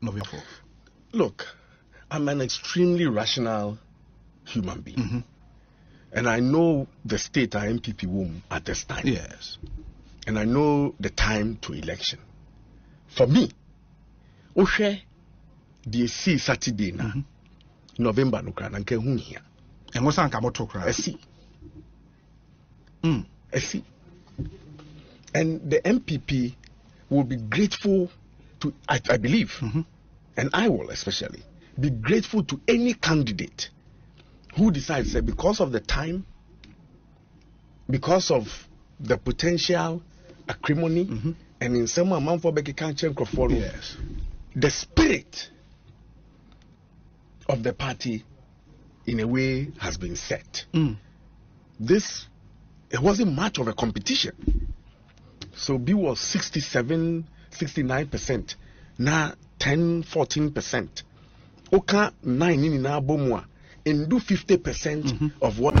november 4 Look, I'm an extremely rational human being. mm-hmm. And I know the state our NPP womb at this time. yes And I know the time to election. For me, Oshe, the see Saturday na Mhm. November no kra na nke hu hia. ɛnwo sa nka moto Esi, Mm. esi. And the NPP will be grateful to I, I believe, Mhm. and I will especially be grateful to any candidate who decides that because of the time, because of the potential acrimony, Mhm. and in some amount for Becky Kanchen Crawford, yes the spirit of the party, in a way, has been set. mm. This it wasn't much of a competition. So B was 67, 69 percent. Now 10, 14 percent. Oka nine in Abomwa and do 50 percent Mhm. of what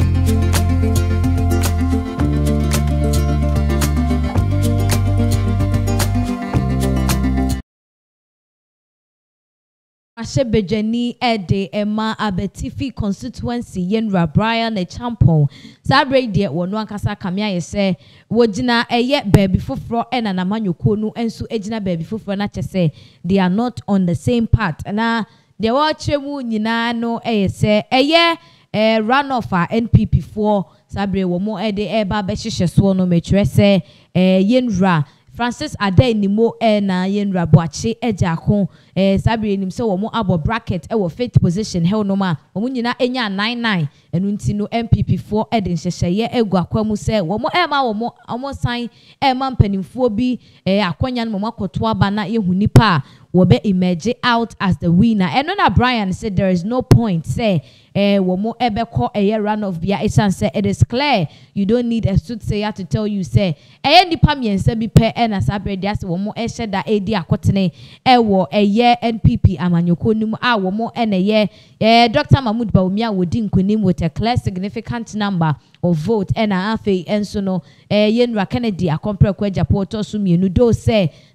ahyɛbadwani de ɛma abatifi constituency yɛnwura brian echampon saa abere deɛ wɔn ankasa kame ayɛ sɛ wɔgyina ɛyɛ baabi foforɔ ɛna n'amanyɔkuo no nso gyina baabi foforɔ na kyɛ sɛ they are not on the same part na deɛ wɔrekyerɛ mu nyinaa no yɛ sɛ ɛyɛ ɛɛ runoff a npp foɔ saa abere wɔn de ɛreba abɛhyehyɛ soɔ no mɛtwerɛ sɛ ɛɛ yɛnwura francis adenimo ɛna yɛnwura buakye agya ko ɛɛ saa abiri nim sɛ wɔn abɔ bracket ɛwɔ fifth position hɛw nom a wɔn nyinaa anya nine nine ɛnu nti no npp foɔ ɛde nhyehyɛeɛ egu akwa mu sɛ wɔn ɛma wɔn wɔn san ɛma mpanimfoɔ bi ɛɛ akɔnya no wɔn akɔto aba na yɛhu nipa. A wɔbɛ emerge out as the winner. Ɛno na brian said there is no point sɛ ɛɛ wɔn ɛbɛkɔ ɛyɛ run off bia esan sɛ it is clear. You don't need a soothsayer to tell you sɛ ɛyɛ nipa mmiɛnsa bi pɛ ɛna saa abiri de ase wɔn ɛhyɛ da ɛredi akɔtene ɛwɔ ɛyɛ npp amanyɔkuo no a wɔn ɛna ɛyɛ ɛɛ dr mahmood bawumia wɔdi nkunim with a clear significant number of vote. Ɛna afei nso no ɛɛ yɛnura kennedy akɔmprɛko agyapo ɔtɔ so mmienu do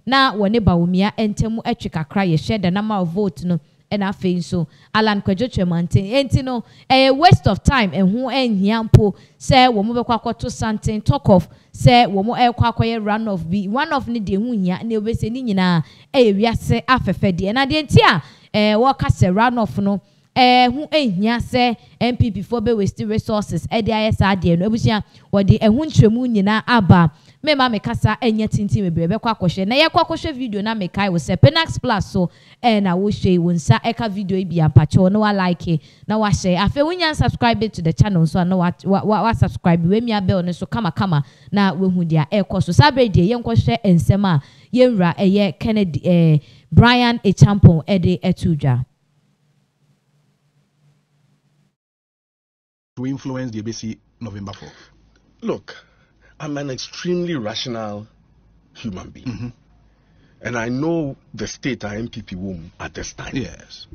na wɔne bawumia ntam atwi kakra yɛhwɛ the number of vote no ɛna afei nso alan kwadwo twɛmanten enti no ɛyɛ waste of time ɛho ɛnhia mpo sɛ wɔn bɛkɔ akɔto santen talk of. Sɛ wɔn ɛrekɔ akɔyɛ run off bi run off ne deɛ ho hia na ebɛsɛ ne nyinaa ɛyɛ wiase afɛfɛ deɛ na deɛ nti a ɛɛ wɔka sɛ run off no. Ɛɛ ho ehia sɛ npp foɔ bɛ waste resources. Ɛde ayɛ saa adeɛ no. Ebusua wɔde ɛho nkyerɛmu nyinaa aba mmɛma mekasa ɛnyɛ tenten bebree bɛkɔ akɔhwɛ na yɛkɔ akɔhwɛ video na mekae wɔ sɛ penax plus so ɛna wohwɛ yi wo nsa ɛka video yi bi ampakyɛw na walike na wahyɛ afei wonya subscribe to the channel nso a na wa wa wa subscribe wemia bell no so kamakama na wehu deɛ ɛrekɔ so. Saa bere deɛ yɛnkɔhwɛ nsɛm a yɛnwura ɛyɛ kennedy ɛɛ brian echampon ɛde ɛto dwa. to influence the yɛbɛsi november 4 look, I'm an extremely rational human being. Mhm. And I know the state our NPP womb at this time. yes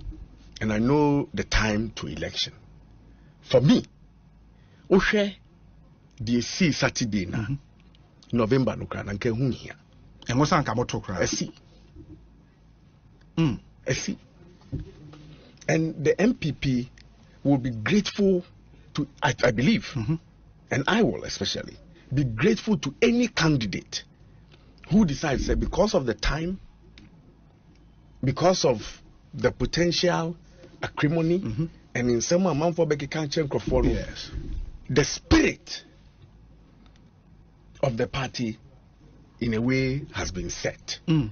and I know the time to election. For me, Oshe, the see Saturday na Mhm. November no kra na nke hu hia. ɛnwo sa nka moto koraa Esi, Mm. esi. And the NPP will be grateful to, I, I believe, Mhm. and I will especially, be grateful to any candidate who decides that because of the time, because of the potential acrimony, Mhm. and in some amount for Becky Kanchen yes the spirit of the party, in a way, has been set. mm.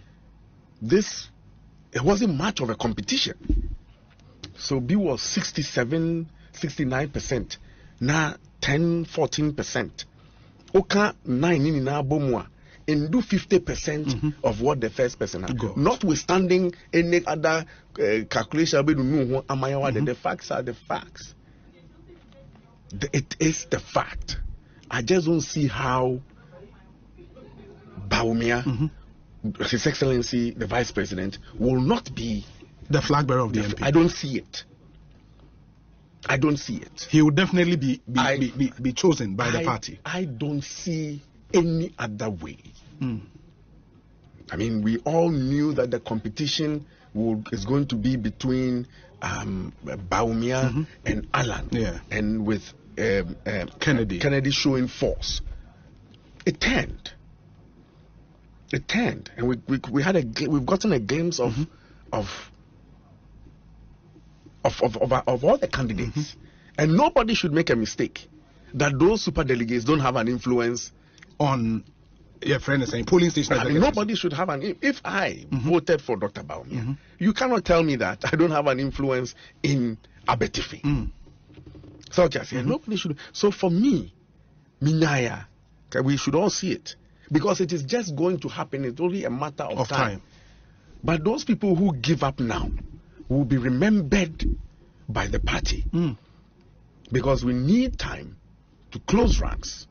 This, it wasn't much of a competition. So B was 67, 69 percent. Now 10, 14 percent. Oka nine in Abomwa and do 50 percent Mhm. of what the first person had. Good. Notwithstanding any other uh, calculation, Mhm. the facts are the facts. The- it is the fact. I just don't see how Baumia, Mhm. His Excellency the Vice President, will not be. the flag bearer of the mp I don't see it. I don't see it. he will definitely be be, I- be, be, be chosen by the party I don't see any other way. Mm. I mean, we all knew that the competition would, is going to be between um, Bawumia and Alan, Mm-hmm. Yeah. and with um, um, Kennedy. Kennedy showing force. It turned. It turned, and we, we, we had a we've gotten a glimpse of Mm-hmm. of, of of of of all the candidates, Mm-hmm. and nobody should make a mistake that those super delegates don't have an influence On your friend is saying polling station. I mean, nobody should have an. If I Mm-hmm. voted for Dr. Bawumia, you cannot tell me that I don't have an influence in Abetifi. Mm. So just yeah, nobody should. So for me, Minaya, we should all see it because it is just going to happen. It's only a matter of, Of time. But those people who give up now will be remembered by the party Mm. because we need time to close ranks.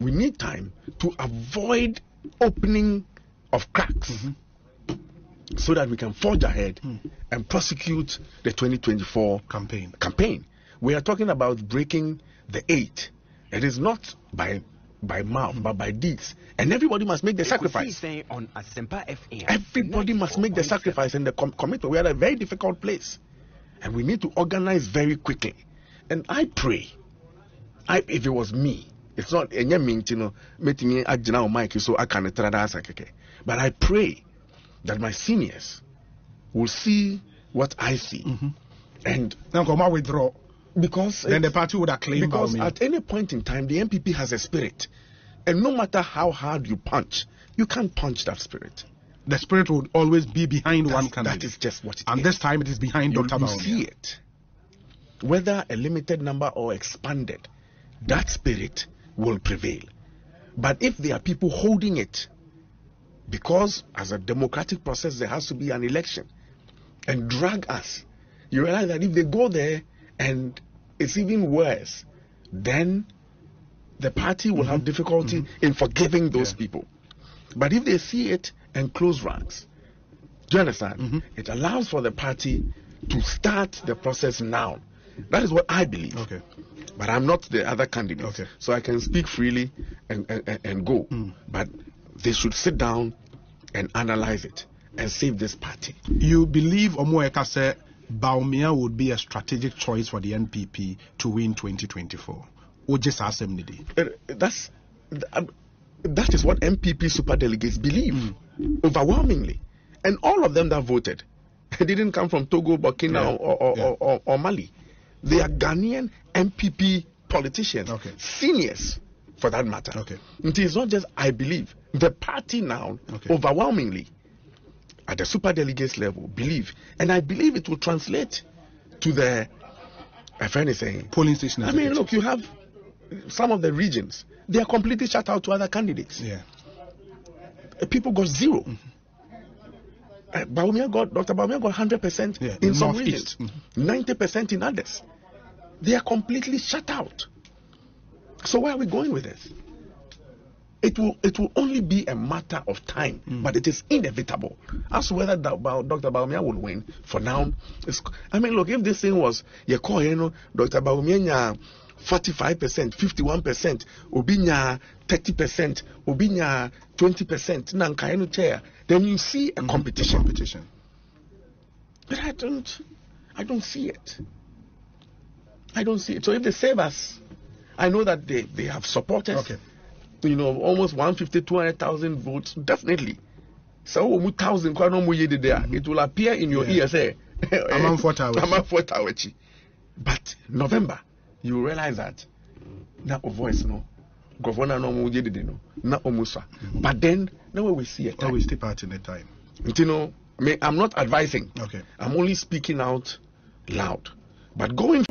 We need time to avoid opening of cracks so that we can forge ahead and prosecute the 2024 Campaign. campaign. We are talking about breaking the eight. It is not by by mouth, but by deeds. And everybody must make the sacrifice. On Everybody must make the sacrifice and the com- commitment. We are at a very difficult place, and we need to organize very quickly. And I pray, I if it was me, it's not enye me nti no metumi agyina o mic so aka ne tra da asa keke. But I pray that my seniors will see what I see, mm-hmm. and Now come out withdraw. Because Then the party would acclaim because at any point in time the NPP has a spirit, and no matter how hard you punch, you can't punch that spirit. the spirit would always be behind one That's- candidate. That is just what it and is. this time it is behind you, Dr. you Bawumia. see it. Whether a limited number or expanded, that spirit will prevail. But if there are people holding it, because as a democratic process there has to be an election, and drag us, you realize that if they go there and it's even worse, then the party will have mm-hmm. difficulty mm-hmm. in forgiving those people. But if they see it and close ranks, do you understand? Mm-hmm. It allows for the party to start the process now. That is what I believe. Okay. But I'm not the other candidate. Okay. So I can speak freely and, and, and- go. Mm. But they should sit down and analyze it and save this party. You believe Omoeka said Bawumia would be a strategic choice for the NPP to win 2024. Oje saa asɛm ne di. Uh, That's um, that is what NPP super delegates believe overwhelmingly, and all of them that voted didn't come from Togo, Burkina, Yeah. or, or, Yeah. or, or, or Mali. They are Ghanaian NPP politicians, Okay. seniors for that matter. Okay. It is not just I believe. The party now Okay. overwhelmingly at the super delegates level believe, and I believe it will translate to the. if anything, Polling station. I mean, look, you have some of the regions, they are completely shut out to other candidates. Yeah. Uh, People got 0 Uh, Bawumia got, Dr. Bawumia got 100% Yeah, in in some regions, 90% in others. They are completely shut out. So where are we going with this? It will it will only be a matter of time, hmm. but it is inevitable. As to whether Dr. Bawumia will win, for now, it's, I mean, look, if this thing was, you call, you know, Dr. Bawumia 45%, 51%, obi nya 30%, obi nya 20%, na chair, then you see a hmm. competition. Competition. But I don't, I don't see it. I don't see it. So if they save us, I know that they, they have supporters. Okay. You know, almost 150, 200,000 votes, definitely. So, we thousand kwa no mu yedi there. It will appear in your Yeah. ear, say. Amanfoɔ Tawachi. Amanfoɔ Tawachi. But November, you realize that na o voice no, governor no mu yedi no, na omusa. But then, now we see it. Always take part in the time. You know, me, I'm not advising. Okay. I'm only speaking out loud. But going